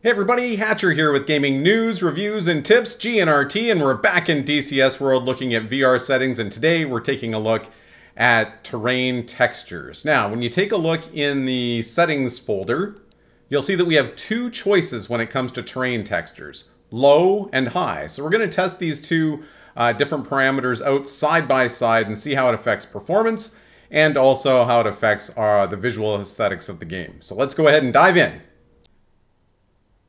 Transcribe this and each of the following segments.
Hey everybody, Hatcher here with gaming news, reviews, and tips, GNRT, and we're back in DCS World looking at VR settings, and today we're taking a look at terrain textures. Now, when you take a look in the settings folder, you'll see that we have two choices when it comes to terrain textures, low and high. So we're going to test these two uh, different parameters out side by side and see how it affects performance and also how it affects uh, the visual aesthetics of the game. So let's go ahead and dive in.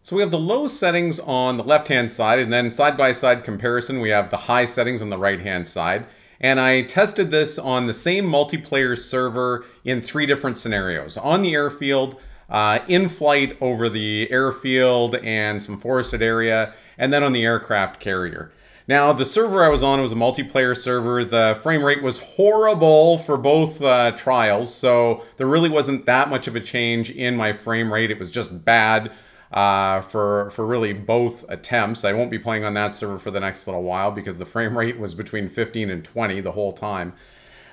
So we have the low settings on the left-hand side, and then side-by-side -side comparison, we have the high settings on the right-hand side. And I tested this on the same multiplayer server in three different scenarios. On the airfield, uh, in flight over the airfield and some forested area, and then on the aircraft carrier. Now, the server I was on was a multiplayer server. The frame rate was horrible for both uh, trials, so there really wasn't that much of a change in my frame rate. It was just bad uh, for, for really both attempts. I won't be playing on that server for the next little while because the frame rate was between 15 and 20 the whole time.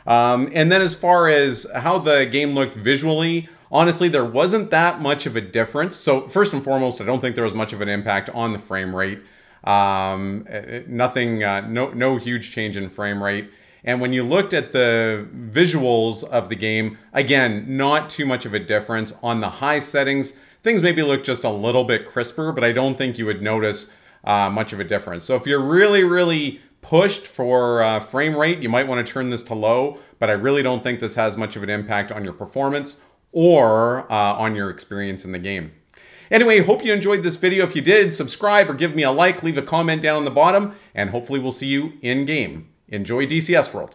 Um, and then as far as how the game looked visually, honestly, there wasn't that much of a difference. So first and foremost, I don't think there was much of an impact on the frame rate. Um, nothing, uh, no, no huge change in frame rate. And when you looked at the visuals of the game, again, not too much of a difference. On the high settings, things maybe look just a little bit crisper, but I don't think you would notice uh, much of a difference. So if you're really, really pushed for uh, frame rate, you might want to turn this to low, but I really don't think this has much of an impact on your performance or uh, on your experience in the game. Anyway, hope you enjoyed this video. If you did, subscribe or give me a like, leave a comment down on the bottom, and hopefully we'll see you in game. Enjoy DCS World.